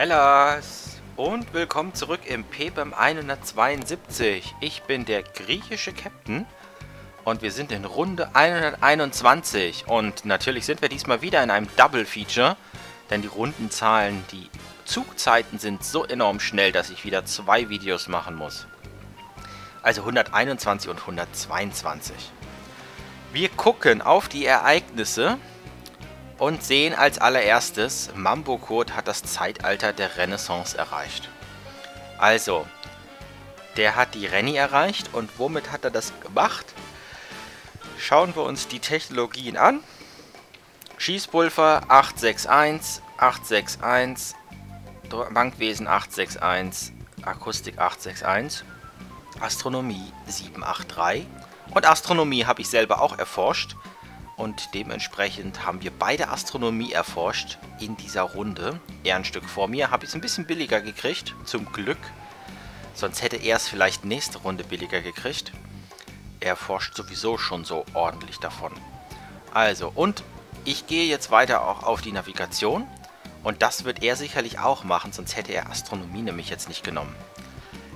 Hellas und willkommen zurück im PBM 172. Ich bin der griechische Captain und wir sind in Runde 121 und natürlich sind wir diesmal wieder in einem Double Feature, denn die Rundenzahlen, die Zugzeiten sind so enorm schnell, dass ich wieder zwei Videos machen muss. Also 121 und 122. Wir gucken auf die Ereignisse und sehen als allererstes, Mambo Code hat das Zeitalter der Renaissance erreicht. Also, der hat die Renny erreicht und womit hat er das gemacht? Schauen wir uns die Technologien an. Schießpulver 861, 861, Bankwesen 861, Akustik 861, Astronomie 783 und Astronomie habe ich selber auch erforscht und dementsprechend haben wir beide Astronomie erforscht in dieser Runde. Er ein Stück vor mir, habe ich es ein bisschen billiger gekriegt, zum Glück. Sonst hätte er es vielleicht nächste Runde billiger gekriegt. Er forscht sowieso schon so ordentlich davon. Also, und ich gehe jetzt weiter auch auf die Navigation. Und das wird er sicherlich auch machen, sonst hätte er Astronomie nämlich jetzt nicht genommen.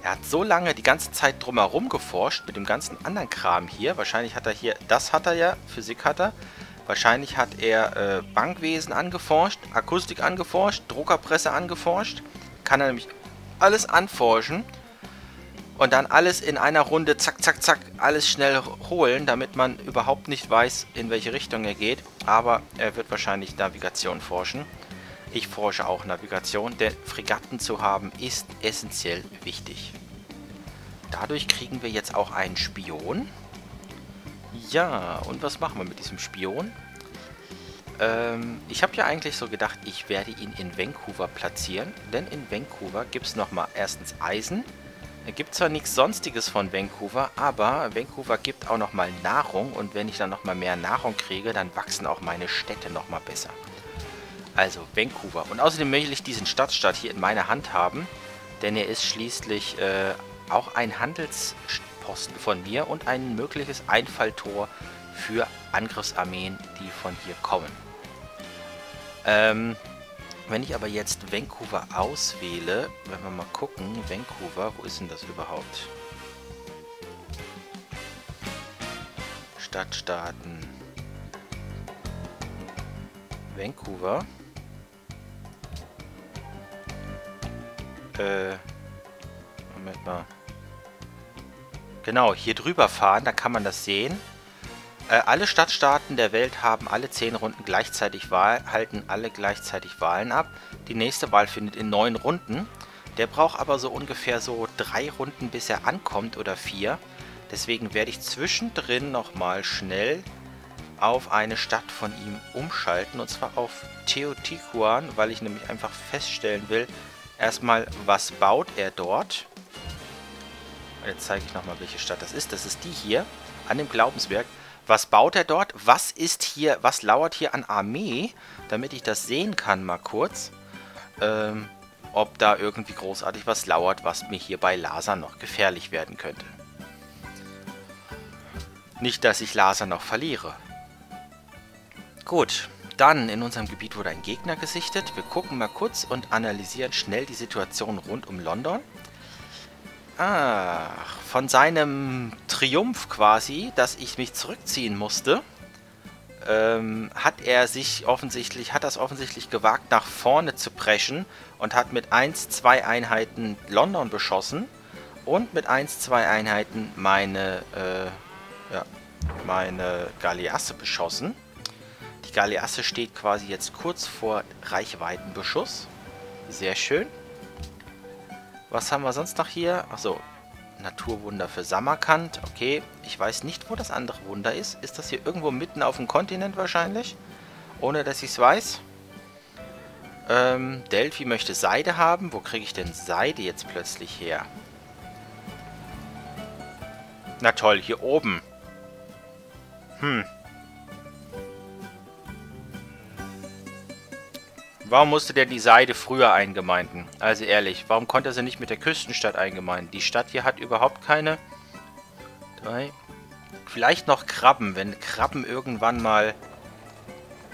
Er hat so lange die ganze Zeit drumherum geforscht mit dem ganzen anderen Kram hier. Wahrscheinlich hat er hier, das hat er ja, Physik hat er. Wahrscheinlich hat er äh, Bankwesen angeforscht, Akustik angeforscht, Druckerpresse angeforscht. Kann er nämlich alles anforschen und dann alles in einer Runde zack, zack, zack, alles schnell holen, damit man überhaupt nicht weiß, in welche Richtung er geht. Aber er wird wahrscheinlich Navigation forschen. Ich forsche auch Navigation, denn Fregatten zu haben ist essentiell wichtig. Dadurch kriegen wir jetzt auch einen Spion. Ja, und was machen wir mit diesem Spion? Ähm, ich habe ja eigentlich so gedacht, ich werde ihn in Vancouver platzieren. Denn in Vancouver gibt es nochmal erstens Eisen. Es gibt zwar nichts Sonstiges von Vancouver, aber Vancouver gibt auch nochmal Nahrung. Und wenn ich dann nochmal mehr Nahrung kriege, dann wachsen auch meine Städte nochmal besser. Also Vancouver. Und außerdem möchte ich diesen Stadtstaat hier in meiner Hand haben, denn er ist schließlich äh, auch ein Handelsposten von mir und ein mögliches Einfalltor für Angriffsarmeen, die von hier kommen. Ähm, wenn ich aber jetzt Vancouver auswähle, wenn wir mal gucken, Vancouver, wo ist denn das überhaupt? Stadtstaaten. Vancouver. Äh, Moment mal. Genau, hier drüber fahren, da kann man das sehen. Äh, alle Stadtstaaten der Welt haben alle 10 Runden gleichzeitig Wahl, halten alle gleichzeitig Wahlen ab. Die nächste Wahl findet in 9 Runden. Der braucht aber so ungefähr so 3 Runden, bis er ankommt oder 4. Deswegen werde ich zwischendrin nochmal schnell auf eine Stadt von ihm umschalten. Und zwar auf Teotihuacan, weil ich nämlich einfach feststellen will, Erstmal, was baut er dort? Jetzt zeige ich nochmal, welche Stadt das ist. Das ist die hier, an dem Glaubensberg. Was baut er dort? Was ist hier, was lauert hier an Armee? Damit ich das sehen kann, mal kurz. Ähm, ob da irgendwie großartig was lauert, was mir hier bei Laser noch gefährlich werden könnte. Nicht, dass ich Laser noch verliere. Gut, dann, in unserem Gebiet wurde ein Gegner gesichtet. Wir gucken mal kurz und analysieren schnell die Situation rund um London. Ach, von seinem Triumph quasi, dass ich mich zurückziehen musste, ähm, hat er sich offensichtlich, hat das offensichtlich gewagt, nach vorne zu preschen und hat mit 1, 2 Einheiten London beschossen und mit 1, 2 Einheiten meine, äh, ja, meine Galeasse beschossen. Galeasse steht quasi jetzt kurz vor Reichweitenbeschuss. Sehr schön. Was haben wir sonst noch hier? Achso, Naturwunder für Samarkand. Okay, ich weiß nicht, wo das andere Wunder ist. Ist das hier irgendwo mitten auf dem Kontinent wahrscheinlich? Ohne, dass ich es weiß. Ähm, Delphi möchte Seide haben. Wo kriege ich denn Seide jetzt plötzlich her? Na toll, hier oben. Hm. Warum musste der die Seide früher eingemeinden? Also ehrlich, warum konnte er sie nicht mit der Küstenstadt eingemeinden? Die Stadt hier hat überhaupt keine... Drei... Vielleicht noch Krabben, wenn Krabben irgendwann mal...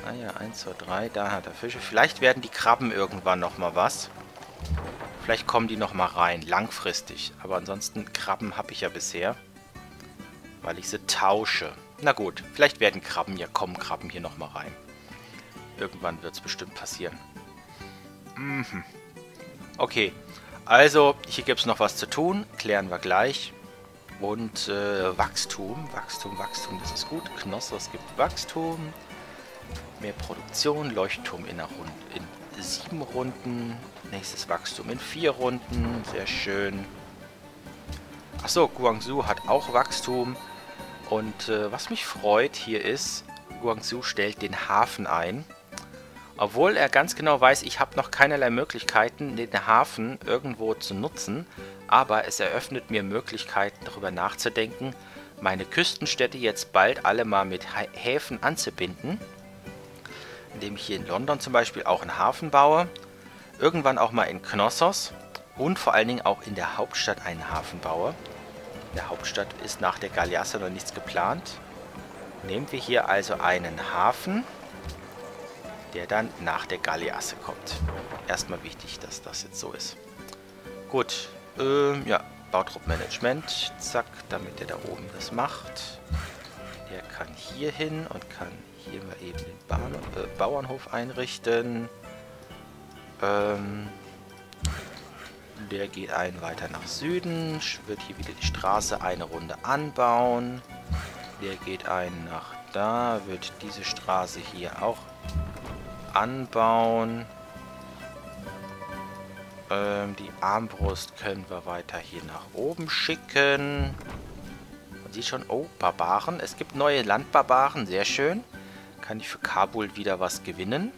Ah ja, 1, 2, 3, da hat er Fische. Vielleicht werden die Krabben irgendwann noch mal was. Vielleicht kommen die nochmal rein, langfristig. Aber ansonsten Krabben habe ich ja bisher. Weil ich sie tausche. Na gut, vielleicht werden Krabben, ja kommen Krabben hier nochmal rein. Irgendwann wird es bestimmt passieren. Mhm. Okay, also hier gibt es noch was zu tun. Klären wir gleich. Und äh, Wachstum, Wachstum, Wachstum, das ist gut. Knossos gibt Wachstum. Mehr Produktion, Leuchtturm in, Runde, in sieben Runden. Nächstes Wachstum in vier Runden. Sehr schön. Achso, Guangzhou hat auch Wachstum. Und äh, was mich freut hier ist, Guangzhou stellt den Hafen ein. Obwohl er ganz genau weiß, ich habe noch keinerlei Möglichkeiten, den Hafen irgendwo zu nutzen, aber es eröffnet mir Möglichkeiten, darüber nachzudenken, meine Küstenstädte jetzt bald alle mal mit Häfen anzubinden, indem ich hier in London zum Beispiel auch einen Hafen baue, irgendwann auch mal in Knossos und vor allen Dingen auch in der Hauptstadt einen Hafen baue. In der Hauptstadt ist nach der Galeasse noch nichts geplant. Nehmen wir hier also einen Hafen der dann nach der Galeasse kommt. Erstmal wichtig, dass das jetzt so ist. Gut, ähm, ja, Bautruppmanagement, zack, damit der da oben das macht. Der kann hier hin und kann hier mal eben den Bahn äh, Bauernhof einrichten. Ähm, der geht einen weiter nach Süden, wird hier wieder die Straße eine Runde anbauen. Der geht einen nach da, wird diese Straße hier auch anbauen. Ähm, die Armbrust können wir weiter hier nach oben schicken. Man sieht schon, oh, Barbaren. Es gibt neue Landbarbaren, sehr schön. Kann ich für Kabul wieder was gewinnen.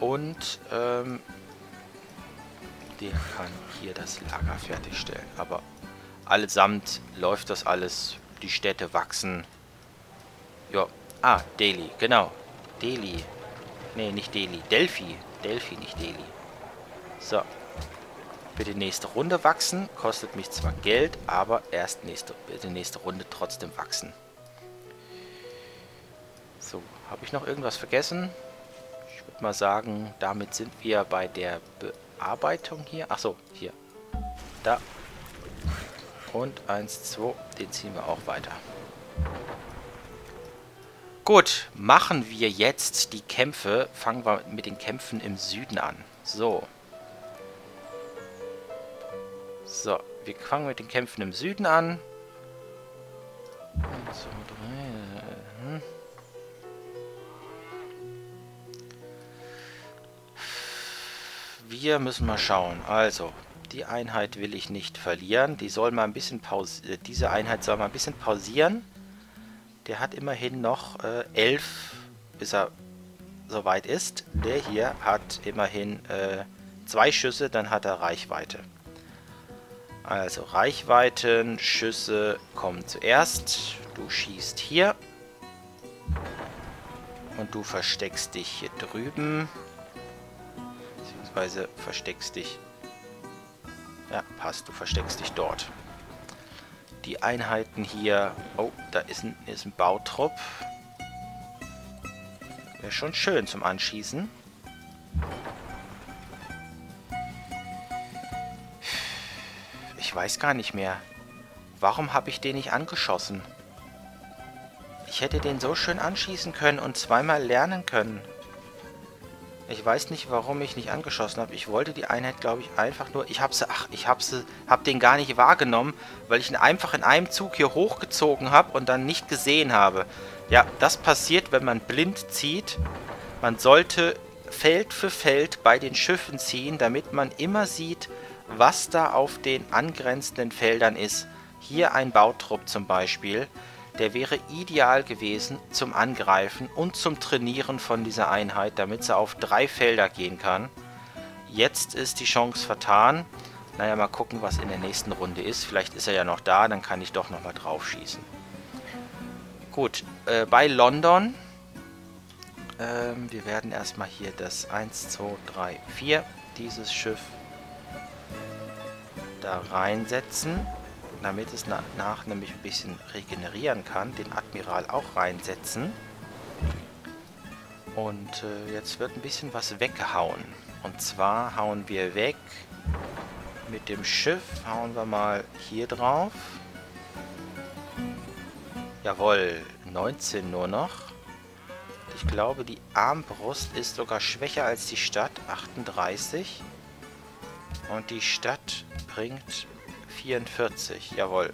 Und, ähm, der kann hier das Lager fertigstellen. Aber allesamt läuft das alles. Die Städte wachsen. Ja, ah, Delhi, genau. Delhi. Nee, nicht Delhi. Delphi. Delphi, nicht Delhi. So. Bitte nächste Runde wachsen. Kostet mich zwar Geld, aber erst nächste, bitte nächste Runde trotzdem wachsen. So, habe ich noch irgendwas vergessen? Ich würde mal sagen, damit sind wir bei der Bearbeitung hier. Achso, hier. Da. Und 1, 2, den ziehen wir auch weiter. Gut, machen wir jetzt die Kämpfe. Fangen wir mit den Kämpfen im Süden an. So. So, wir fangen mit den Kämpfen im Süden an. Hm. Wir müssen mal schauen. Also, die Einheit will ich nicht verlieren. Die soll mal ein bisschen pausieren. Äh, diese Einheit soll mal ein bisschen pausieren. Der hat immerhin noch äh, 11, bis er soweit ist. Der hier hat immerhin äh, zwei Schüsse, dann hat er Reichweite. Also Reichweiten, Schüsse kommen zuerst. Du schießt hier. Und du versteckst dich hier drüben. Beziehungsweise versteckst dich... Ja, passt, du versteckst dich dort die Einheiten hier... Oh, da ist ein, ist ein Bautrupp. Wäre schon schön zum Anschießen. Ich weiß gar nicht mehr. Warum habe ich den nicht angeschossen? Ich hätte den so schön anschießen können und zweimal lernen können. Ich weiß nicht, warum ich nicht angeschossen habe. Ich wollte die Einheit, glaube ich, einfach nur... Ich habe sie... Ach, ich habe sie... Habe den gar nicht wahrgenommen, weil ich ihn einfach in einem Zug hier hochgezogen habe und dann nicht gesehen habe. Ja, das passiert, wenn man blind zieht. Man sollte Feld für Feld bei den Schiffen ziehen, damit man immer sieht, was da auf den angrenzenden Feldern ist. Hier ein Bautrupp zum Beispiel der wäre ideal gewesen zum Angreifen und zum Trainieren von dieser Einheit, damit sie auf drei Felder gehen kann. Jetzt ist die Chance vertan. Naja, mal gucken, was in der nächsten Runde ist. Vielleicht ist er ja noch da, dann kann ich doch nochmal drauf schießen. Gut, äh, bei London. Ähm, wir werden erstmal hier das 1, 2, 3, 4, dieses Schiff da reinsetzen damit es nach nämlich ein bisschen regenerieren kann, den Admiral auch reinsetzen. Und äh, jetzt wird ein bisschen was weggehauen. Und zwar hauen wir weg mit dem Schiff, hauen wir mal hier drauf. Jawohl, 19 nur noch. Ich glaube, die Armbrust ist sogar schwächer als die Stadt, 38. Und die Stadt bringt 44, jawohl.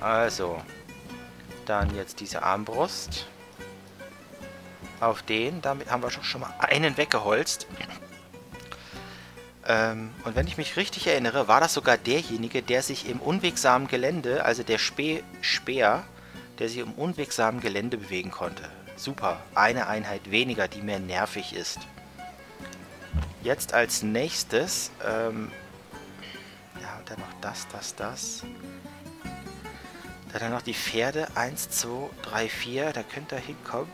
Also, dann jetzt diese Armbrust. Auf den, damit haben wir schon mal einen weggeholzt. Ähm, und wenn ich mich richtig erinnere, war das sogar derjenige, der sich im unwegsamen Gelände, also der Spe Speer, der sich im unwegsamen Gelände bewegen konnte. Super, eine Einheit weniger, die mehr nervig ist. Jetzt als nächstes, ähm, ja, dann noch das, das, das. Dann noch die Pferde. 1, 2, 3, 4. Da könnte er hinkommen.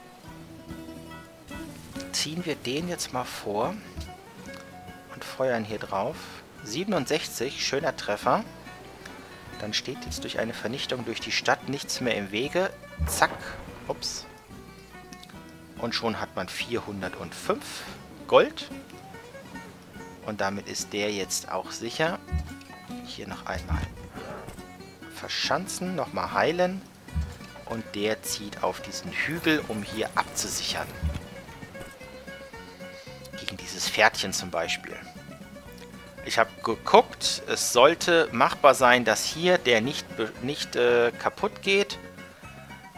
Ziehen wir den jetzt mal vor. Und feuern hier drauf. 67, schöner Treffer. Dann steht jetzt durch eine Vernichtung durch die Stadt nichts mehr im Wege. Zack. Ups. Und schon hat man 405 Gold. Und damit ist der jetzt auch sicher. Hier noch einmal verschanzen, nochmal heilen. Und der zieht auf diesen Hügel, um hier abzusichern. Gegen dieses Pferdchen zum Beispiel. Ich habe geguckt, es sollte machbar sein, dass hier der nicht, nicht äh, kaputt geht.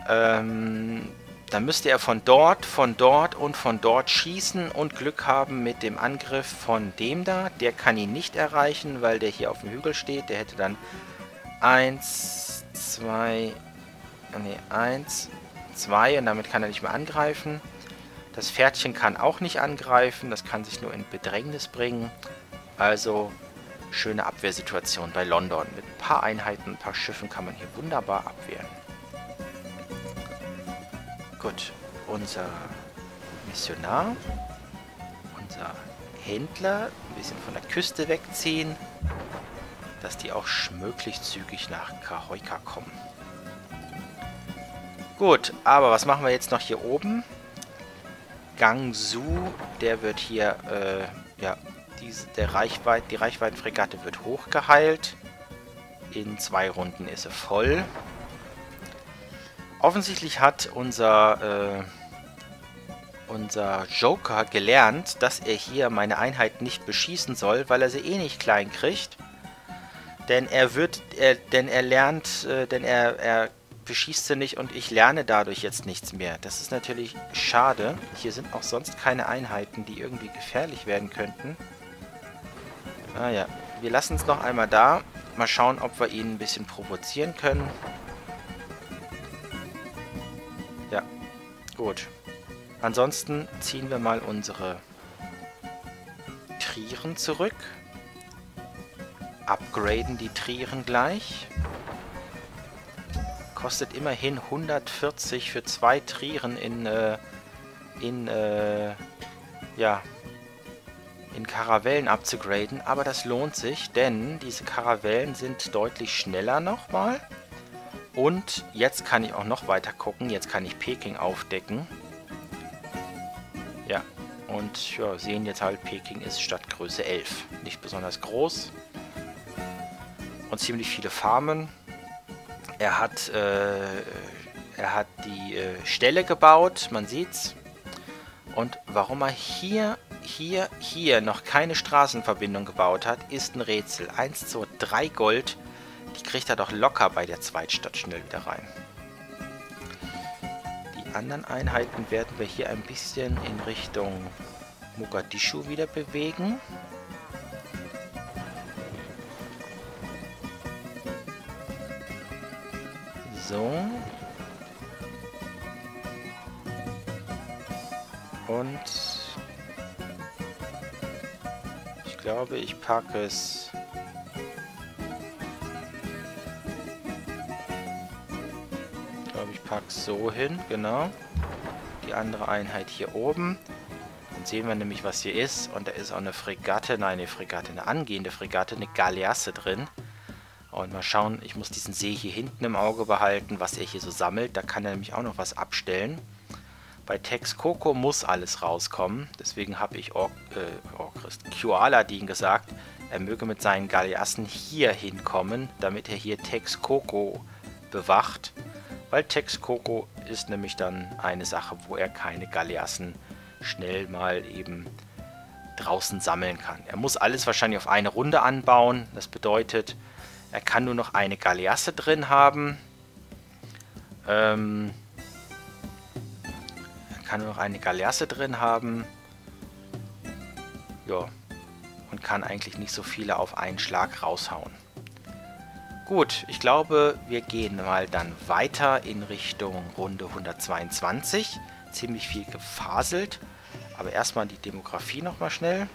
Ähm, dann müsste er von dort, von dort und von dort schießen und Glück haben mit dem Angriff von dem da. Der kann ihn nicht erreichen, weil der hier auf dem Hügel steht. Der hätte dann 1, 2, ne, 1, 2 und damit kann er nicht mehr angreifen. Das Pferdchen kann auch nicht angreifen, das kann sich nur in Bedrängnis bringen. Also schöne Abwehrsituation bei London. Mit ein paar Einheiten, ein paar Schiffen kann man hier wunderbar abwehren. Gut, unser Missionar, unser Händler, ein bisschen von der Küste wegziehen dass die auch möglichst zügig nach Kahoika kommen. Gut, aber was machen wir jetzt noch hier oben? Gangsu, der wird hier, äh, ja, diese, der Reichweit, die Reichweitenfregatte wird hochgeheilt. In zwei Runden ist sie voll. Offensichtlich hat unser, äh, unser Joker gelernt, dass er hier meine Einheit nicht beschießen soll, weil er sie eh nicht klein kriegt. Denn er wird, er, denn er lernt, äh, denn er, er beschießt sie nicht und ich lerne dadurch jetzt nichts mehr. Das ist natürlich schade. Hier sind auch sonst keine Einheiten, die irgendwie gefährlich werden könnten. Ah ja, wir lassen es noch einmal da. Mal schauen, ob wir ihn ein bisschen provozieren können. Gut. Ansonsten ziehen wir mal unsere Trieren zurück upgraden die Trieren gleich. Kostet immerhin 140 für zwei Trieren in, äh, in, äh, ja, in Karavellen abzugraden. Aber das lohnt sich, denn diese Karavellen sind deutlich schneller nochmal. Und jetzt kann ich auch noch weiter gucken. Jetzt kann ich Peking aufdecken. Ja, und ja, sehen jetzt halt, Peking ist Stadtgröße 11. Nicht besonders groß und ziemlich viele Farmen. Er hat, äh, er hat die äh, Stelle gebaut, man sieht's. Und warum er hier, hier, hier noch keine Straßenverbindung gebaut hat, ist ein Rätsel. 1, 2, 3 Gold, die kriegt er doch locker bei der Zweitstadt schnell wieder rein. Die anderen Einheiten werden wir hier ein bisschen in Richtung Mogadischu wieder bewegen. So. Und ich glaube, ich packe es es so hin, genau. Die andere Einheit hier oben. Dann sehen wir nämlich, was hier ist. Und da ist auch eine Fregatte, nein, eine Fregatte, eine angehende Fregatte, eine Galeasse drin. Und mal schauen, ich muss diesen See hier hinten im Auge behalten, was er hier so sammelt. Da kann er nämlich auch noch was abstellen. Bei Texcoco muss alles rauskommen. Deswegen habe ich Or äh, Orchrist, Q-Aladin gesagt, er möge mit seinen Galeassen hier hinkommen, damit er hier Texcoco bewacht. Weil Texcoco ist nämlich dann eine Sache, wo er keine Galeassen schnell mal eben draußen sammeln kann. Er muss alles wahrscheinlich auf eine Runde anbauen. Das bedeutet, er kann nur noch eine Galeasse drin haben. Ähm, er kann nur noch eine Galeasse drin haben. Ja. Und kann eigentlich nicht so viele auf einen Schlag raushauen. Gut, ich glaube, wir gehen mal dann weiter in Richtung Runde 122. Ziemlich viel gefaselt. Aber erstmal die Demografie nochmal schnell.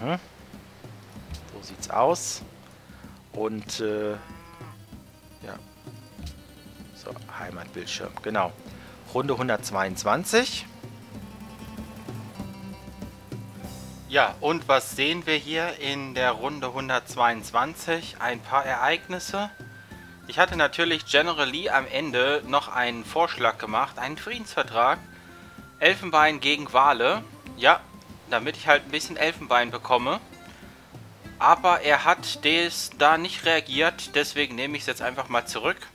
Mhm. So sieht's aus. Und, äh, ja. So, Heimatbildschirm, genau. Runde 122. Ja, und was sehen wir hier in der Runde 122? Ein paar Ereignisse. Ich hatte natürlich General Lee am Ende noch einen Vorschlag gemacht, einen Friedensvertrag. Elfenbein gegen Wale. Ja, damit ich halt ein bisschen Elfenbein bekomme. Aber er hat des da nicht reagiert, deswegen nehme ich es jetzt einfach mal zurück.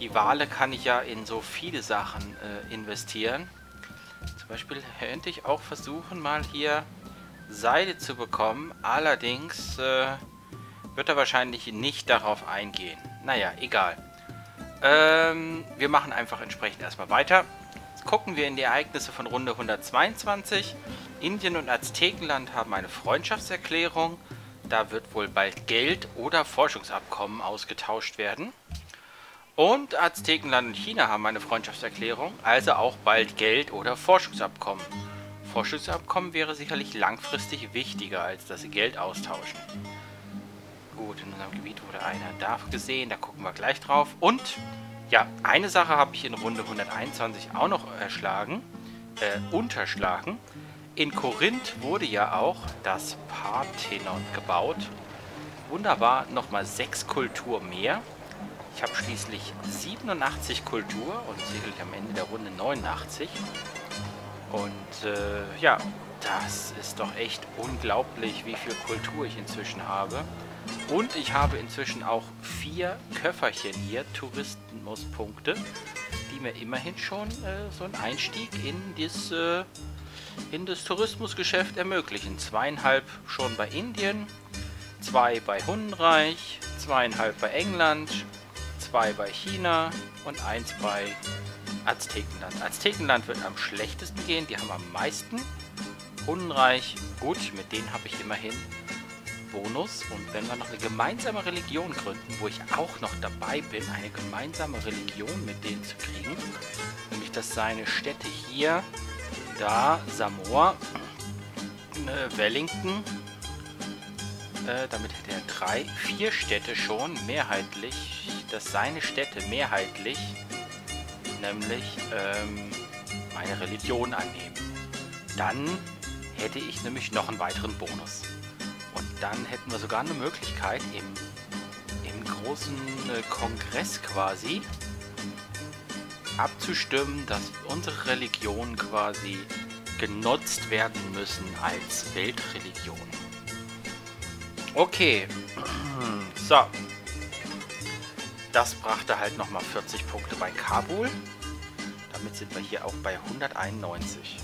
Die Wale kann ich ja in so viele Sachen äh, investieren. Zum Beispiel könnte ich auch versuchen, mal hier Seide zu bekommen. Allerdings äh, wird er wahrscheinlich nicht darauf eingehen. Naja, egal. Ähm, wir machen einfach entsprechend erstmal weiter. Jetzt gucken wir in die Ereignisse von Runde 122. Indien und Aztekenland haben eine Freundschaftserklärung. Da wird wohl bald Geld oder Forschungsabkommen ausgetauscht werden. Und Aztekenland und China haben eine Freundschaftserklärung, also auch bald Geld oder Forschungsabkommen. Forschungsabkommen wäre sicherlich langfristig wichtiger, als sie Geld austauschen. Gut, in unserem Gebiet wurde einer da gesehen, da gucken wir gleich drauf. Und, ja, eine Sache habe ich in Runde 121 auch noch erschlagen, äh, unterschlagen. In Korinth wurde ja auch das Parthenon gebaut. Wunderbar, nochmal sechs Kultur mehr. Ich habe schließlich 87 Kultur und sicherlich am Ende der Runde 89. Und äh, ja, das ist doch echt unglaublich, wie viel Kultur ich inzwischen habe. Und ich habe inzwischen auch vier Köfferchen hier, Tourismuspunkte, die mir immerhin schon äh, so einen Einstieg in das, äh, in das Tourismusgeschäft ermöglichen. Zweieinhalb schon bei Indien, zwei bei Hundenreich, zweieinhalb bei England, zwei bei China und eins bei Aztekenland. Aztekenland wird am schlechtesten gehen, die haben am meisten. Unreich, gut, mit denen habe ich immerhin Bonus. Und wenn wir noch eine gemeinsame Religion gründen, wo ich auch noch dabei bin, eine gemeinsame Religion mit denen zu kriegen, nämlich dass seine Städte hier, da, Samoa, äh, Wellington, äh, damit hätte er drei, vier Städte schon mehrheitlich, dass seine Städte mehrheitlich nämlich ähm, meine Religion annehmen. Dann hätte ich nämlich noch einen weiteren Bonus. Und dann hätten wir sogar eine Möglichkeit, im, im großen äh, Kongress quasi abzustimmen, dass unsere Religionen quasi genutzt werden müssen als Weltreligion. Okay, so, das brachte halt nochmal 40 Punkte bei Kabul. Damit sind wir hier auch bei 191.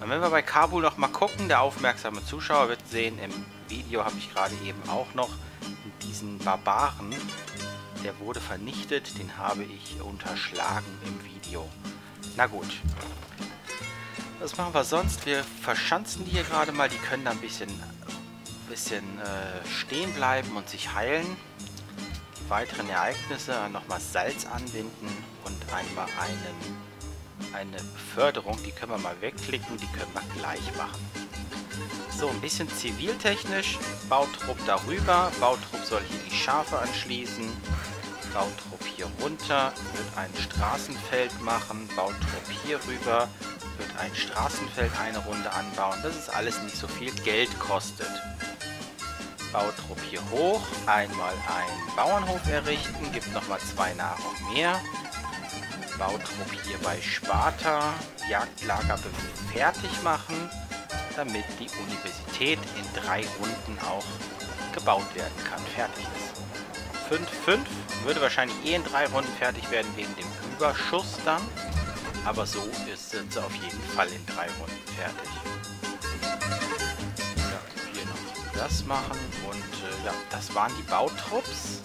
Und wenn wir bei Kabul nochmal gucken, der aufmerksame Zuschauer wird sehen, im Video habe ich gerade eben auch noch diesen Barbaren, der wurde vernichtet, den habe ich unterschlagen im Video. Na gut. Was machen wir sonst? Wir verschanzen die hier gerade mal, die können da ein bisschen, bisschen äh, stehen bleiben und sich heilen weiteren Ereignisse nochmal Salz anbinden und einmal einen, eine Beförderung. Die können wir mal wegklicken, die können wir gleich machen. So, ein bisschen ziviltechnisch. Bautrupp darüber. Bautrupp soll hier die Schafe anschließen. Bautrupp hier runter. Wird ein Straßenfeld machen. Bautrupp hier rüber. Wird ein Straßenfeld eine Runde anbauen. Das ist alles nicht so viel Geld kostet. Bautrupp hier hoch, einmal einen Bauernhof errichten, gibt nochmal zwei nach und mehr. Bautrupp hier bei Sparta Jagdlager fertig machen, damit die Universität in drei Runden auch gebaut werden kann, fertig ist. 5, 5 würde wahrscheinlich eh in drei Runden fertig werden wegen dem Überschuss dann. Aber so ist sie auf jeden Fall in drei Runden fertig. Das machen und äh, ja, das waren die Bautrupps.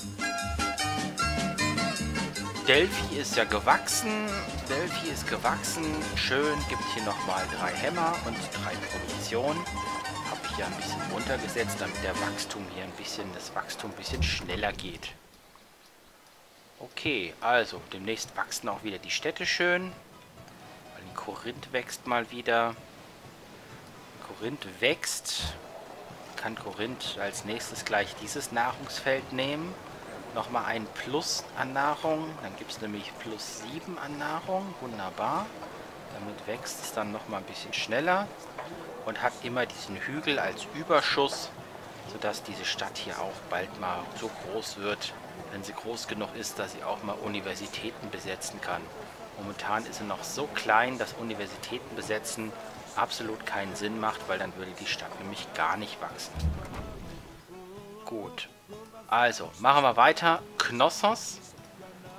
Delphi ist ja gewachsen. Delphi ist gewachsen. Schön. Gibt hier nochmal drei Hämmer und drei Produktionen. Habe ich ja ein bisschen runtergesetzt, damit der Wachstum hier ein bisschen, das Wachstum ein bisschen schneller geht. Okay, also demnächst wachsen auch wieder die Städte schön. Korinth wächst mal wieder. Korinth wächst. Kann Korinth als nächstes gleich dieses Nahrungsfeld nehmen. Nochmal ein Plus an Nahrung. Dann gibt es nämlich plus 7 an Nahrung. Wunderbar. Damit wächst es dann nochmal ein bisschen schneller. Und hat immer diesen Hügel als Überschuss. Sodass diese Stadt hier auch bald mal so groß wird, wenn sie groß genug ist, dass sie auch mal Universitäten besetzen kann. Momentan ist sie noch so klein, dass Universitäten besetzen absolut keinen Sinn macht, weil dann würde die Stadt nämlich gar nicht wachsen. Gut. Also, machen wir weiter. Knossos.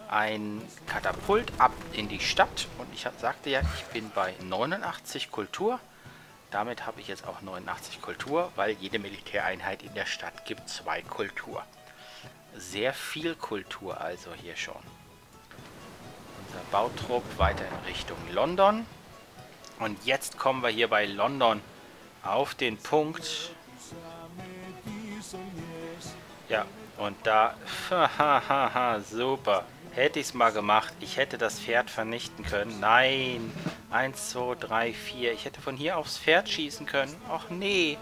Ein Katapult ab in die Stadt. Und ich sagte ja, ich bin bei 89 Kultur. Damit habe ich jetzt auch 89 Kultur, weil jede Militäreinheit in der Stadt gibt zwei Kultur. Sehr viel Kultur also hier schon. Unser Bautrupp weiter in Richtung London. Und jetzt kommen wir hier bei London auf den Punkt. Ja, und da... Hahaha, super. Hätte ich es mal gemacht. Ich hätte das Pferd vernichten können. Nein. 1, 2, 3, 4. Ich hätte von hier aufs Pferd schießen können. Ach nee.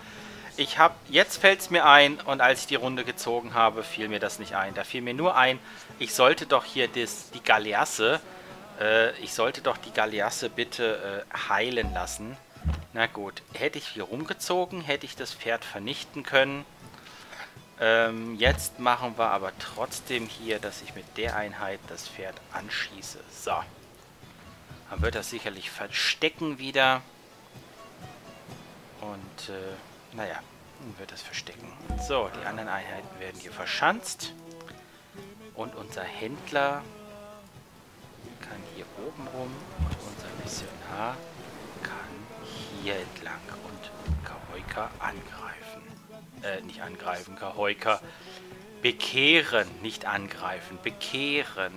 Ich habe, jetzt fällt es mir ein und als ich die Runde gezogen habe, fiel mir das nicht ein. Da fiel mir nur ein, ich sollte doch hier das, die Galeasse äh, ich sollte doch die Galeasse bitte äh, heilen lassen. Na gut, hätte ich hier rumgezogen, hätte ich das Pferd vernichten können. Ähm, jetzt machen wir aber trotzdem hier, dass ich mit der Einheit das Pferd anschieße. So. Dann wird das sicherlich verstecken wieder. Und, äh, naja, wird das verstecken. So, die anderen Einheiten werden hier verschanzt. Und unser Händler kann hier oben rum und unser Missionar kann hier entlang und Kahoika angreifen. Äh, nicht angreifen, Kahoika bekehren, nicht angreifen, bekehren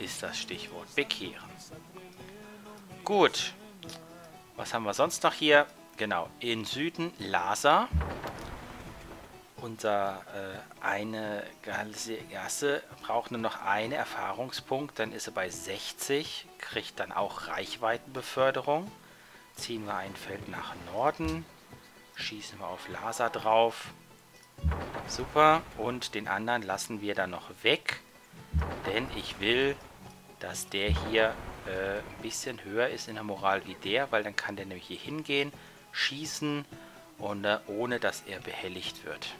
ist das Stichwort, bekehren. Gut, was haben wir sonst noch hier? Genau, in Süden Lhasa unser äh, eine Gasse braucht nur noch einen Erfahrungspunkt, dann ist er bei 60, kriegt dann auch Reichweitenbeförderung. Ziehen wir ein Feld nach Norden, schießen wir auf Lhasa drauf. Super, und den anderen lassen wir dann noch weg, denn ich will, dass der hier äh, ein bisschen höher ist in der Moral wie der, weil dann kann der nämlich hier hingehen, schießen und äh, ohne dass er behelligt wird.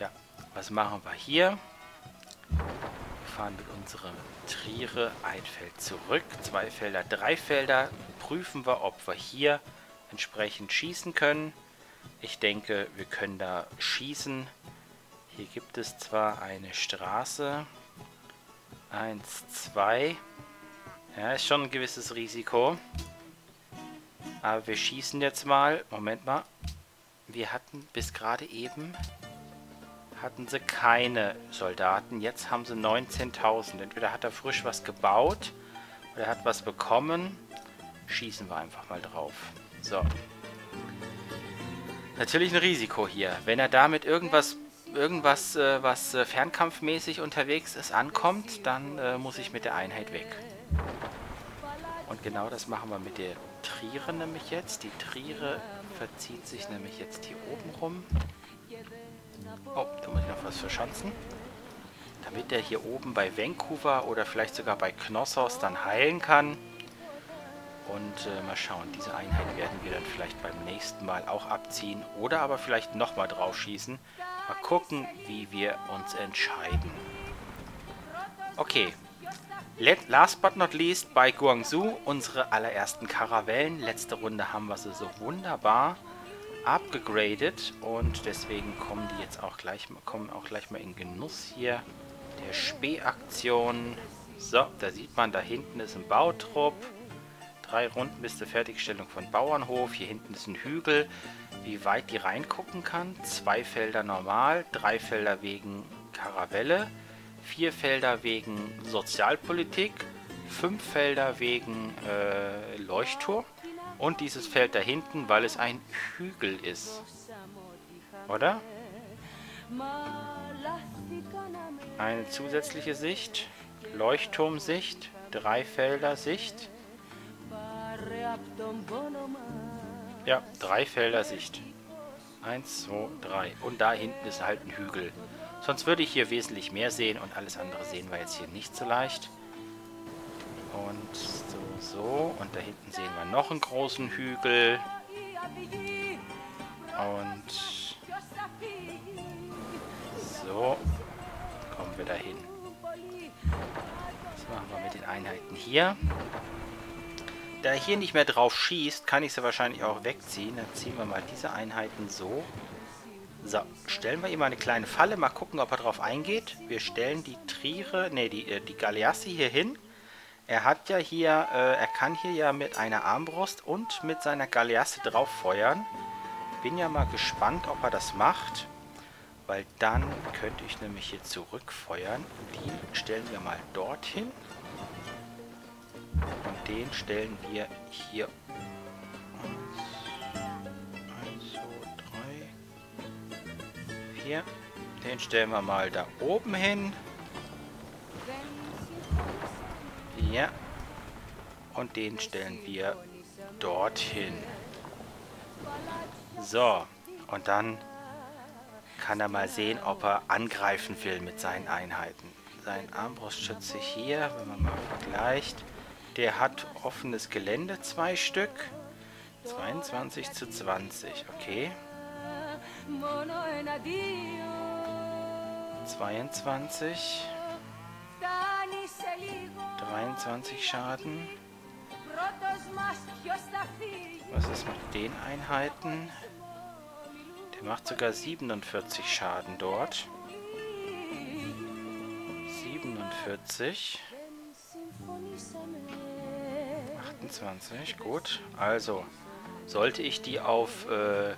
Ja, was machen wir hier? Wir fahren mit unserer Triere ein Feld zurück, zwei Felder, drei Felder. Prüfen wir, ob wir hier entsprechend schießen können. Ich denke, wir können da schießen. Hier gibt es zwar eine Straße. Eins, zwei. Ja, ist schon ein gewisses Risiko. Aber wir schießen jetzt mal. Moment mal. Wir hatten bis gerade eben hatten sie keine Soldaten. Jetzt haben sie 19.000. Entweder hat er frisch was gebaut oder er hat was bekommen. Schießen wir einfach mal drauf. So. Natürlich ein Risiko hier. Wenn er damit irgendwas, irgendwas äh, was äh, fernkampfmäßig unterwegs ist, ankommt, dann äh, muss ich mit der Einheit weg. Und genau das machen wir mit der Triere nämlich jetzt. Die Triere verzieht sich nämlich jetzt hier oben rum. Oh, da muss ich noch was verschanzen. Damit er hier oben bei Vancouver oder vielleicht sogar bei Knossos dann heilen kann. Und äh, mal schauen, diese Einheit werden wir dann vielleicht beim nächsten Mal auch abziehen. Oder aber vielleicht nochmal drauf schießen. Mal gucken, wie wir uns entscheiden. Okay, Last but not least bei Guangzhou unsere allerersten Karavellen. Letzte Runde haben wir sie so wunderbar abgegradet und deswegen kommen die jetzt auch gleich, kommen auch gleich mal in Genuss hier der Spähaktion. So, da sieht man, da hinten ist ein Bautrupp. Drei Runden bis zur Fertigstellung von Bauernhof. Hier hinten ist ein Hügel. Wie weit die reingucken kann. Zwei Felder normal, drei Felder wegen Karavelle vier Felder wegen Sozialpolitik, fünf Felder wegen äh, Leuchtturm und dieses Feld da hinten, weil es ein Hügel ist. Oder? Eine zusätzliche Sicht, Leuchtturmsicht, Dreifelder-Sicht. Ja, Dreifelder-Sicht. Eins, zwei, drei. Und da hinten ist halt ein Hügel. Sonst würde ich hier wesentlich mehr sehen und alles andere sehen wir jetzt hier nicht so leicht. Und so, so. Und da hinten sehen wir noch einen großen Hügel. Und so kommen wir dahin. Was machen wir mit den Einheiten hier? Da er hier nicht mehr drauf schießt, kann ich sie wahrscheinlich auch wegziehen. Dann ziehen wir mal diese Einheiten so. So, stellen wir ihm eine kleine Falle. Mal gucken, ob er drauf eingeht. Wir stellen die Triere, ne, die, äh, die Galeassi hier hin. Er hat ja hier, äh, er kann hier ja mit einer Armbrust und mit seiner Galeasse drauf feuern. Bin ja mal gespannt, ob er das macht. Weil dann könnte ich nämlich hier zurückfeuern. Die stellen wir mal dorthin. Und den stellen wir hier 4. Den stellen wir mal da oben hin. Ja. Und den stellen wir dorthin. So. Und dann kann er mal sehen, ob er angreifen will mit seinen Einheiten. Sein Armbrustschütze hier, wenn man mal vergleicht, der hat offenes Gelände, zwei Stück. 22 zu 20, okay. 22. 23 Schaden. Was ist mit den Einheiten? Der macht sogar 47 Schaden dort. 47. 28, gut. Also, sollte ich die auf äh,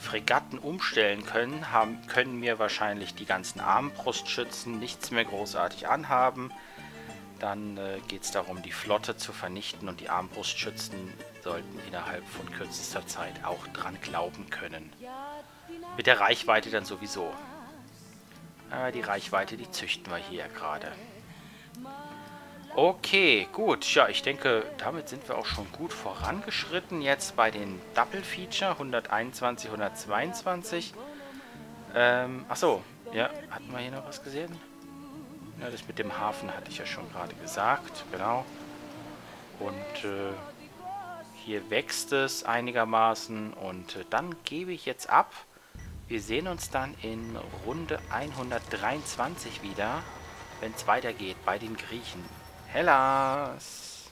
Fregatten umstellen können, haben, können mir wahrscheinlich die ganzen Armbrustschützen nichts mehr großartig anhaben. Dann äh, geht es darum, die Flotte zu vernichten und die Armbrustschützen sollten innerhalb von kürzester Zeit auch dran glauben können. Mit der Reichweite dann sowieso. Äh, die Reichweite, die züchten wir hier gerade. Okay, gut. Ja, ich denke, damit sind wir auch schon gut vorangeschritten. Jetzt bei den Double Feature 121, 122. Ähm, achso, ja, hatten wir hier noch was gesehen? Ja, das mit dem Hafen hatte ich ja schon gerade gesagt, genau. Und äh, hier wächst es einigermaßen und äh, dann gebe ich jetzt ab. Wir sehen uns dann in Runde 123 wieder, wenn es weitergeht bei den Griechen. Hellas!